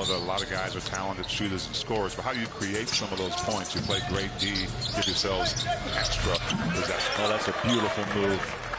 know that a lot of guys are talented shooters and scorers, but how do you create some of those points? You play great D, give yourselves extra possession. Oh, that's a beautiful move.